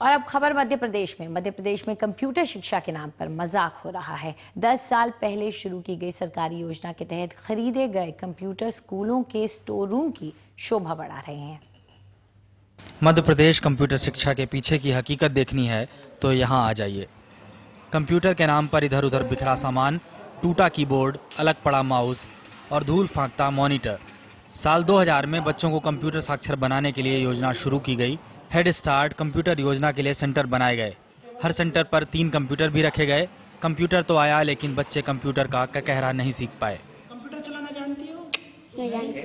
और अब खबर मध्य प्रदेश में। मध्य प्रदेश में कंप्यूटर शिक्षा के नाम पर मज़ाक हो रहा है। दस साल पहले शुरू की गई सरकारी योजना के तहत खरीदे गए कंप्यूटर स्कूलों के स्टोर रूम की शोभा बढ़ा रहे हैं। मध्य प्रदेश कंप्यूटर शिक्षा के पीछे की हकीकत देखनी है तो यहाँ आ जाइए। कंप्यूटर के नाम पर इधर उधर बिखरा सामान, टूटा कीबोर्ड, अलग पड़ा माउस और धूल फांकता मॉनिटर। साल 2000 में बच्चों को कंप्यूटर साक्षर बनाने के लिए योजना शुरू की गई। हेड स्टार्ट कंप्यूटर योजना के लिए सेंटर बनाए गए। हर सेंटर पर तीन कंप्यूटर भी रखे गए। कंप्यूटर तो आया लेकिन बच्चे कंप्यूटर का कहरा नहीं सीख पाए। कंप्यूटर चलाना जानती हो? नहीं जानती।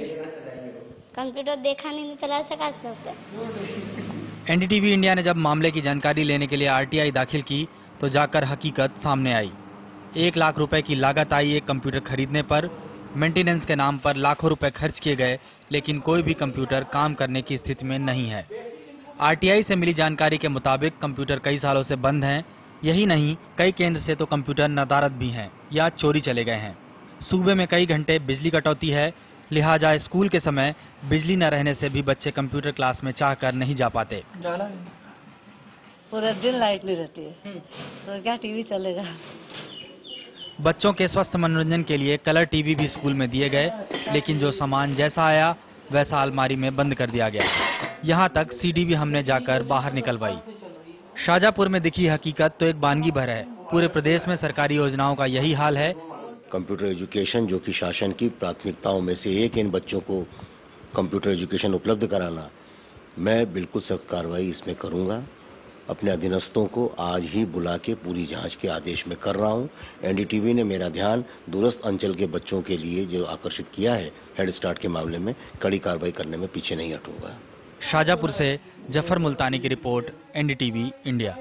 कंप्यूटर देखा नहीं चला सका सकते एनडीटीवी इंडिया ने जब मामले की जानकारी लेने के लिए आरटीआई दाखिल की तो जाकर हकीकत सामने आई। एक लाख रुपए की लागत आई एक कंप्यूटर खरीदने पर। मेंटेनेंस के नाम पर लाखों रुपए खर्च किए गए लेकिन कोई भी कंप्यूटर काम करने की स्थिति में नहीं है। आरटीआई से मिली जानकारी के मुताबिक कंप्यूटर कई सालों से बंद हैं। यही नहीं कई केंद्र से तो कंप्यूटर नदारद भी हैं या चोरी चले गए हैं। सूबे में कई घंटे बिजली कटौती है लिहाजा स्कूल के समय बिजली न रहने से भी बच्चे कंप्यूटर क्लास में चाह कर नहीं जा पाते। पूरा दिन लाइट नहीं रहती है। तो क्या टीवी चलेगा? बच्चों के स्वस्थ मनोरंजन के लिए कलर टीवी भी स्कूल में दिए गए लेकिन जो सामान जैसा आया वैसा अलमारी में बंद कर दिया गया। यहाँ तक सीडी भी हमने जाकर बाहर निकलवाई। शाजापुर में दिखी हकीकत तो एक बानगी भर है। पूरे प्रदेश में सरकारी योजनाओं का यही हाल है। कंप्यूटर एजुकेशन, जो कि शासन की प्राथमिकताओं में से एक इन बच्चों को कंप्यूटर एजुकेशन उपलब्ध कराना, मैं बिल्कुल सख्त कार्रवाई इसमें करूँगा। अपने अधीनस्थों को आज ही बुला के पूरी जाँच के आदेश में कर रहा हूँ। एनडीटीवी ने मेरा ध्यान दूरस्थ अंचल के बच्चों के लिए जो आकर्षित किया है हेड स्टार्ट के मामले में कड़ी कार्रवाई करने में पीछे नहीं हटूँगा। शाजापुर से ज़फ़र मुल्तानी की रिपोर्ट एनडीटीवी इंडिया।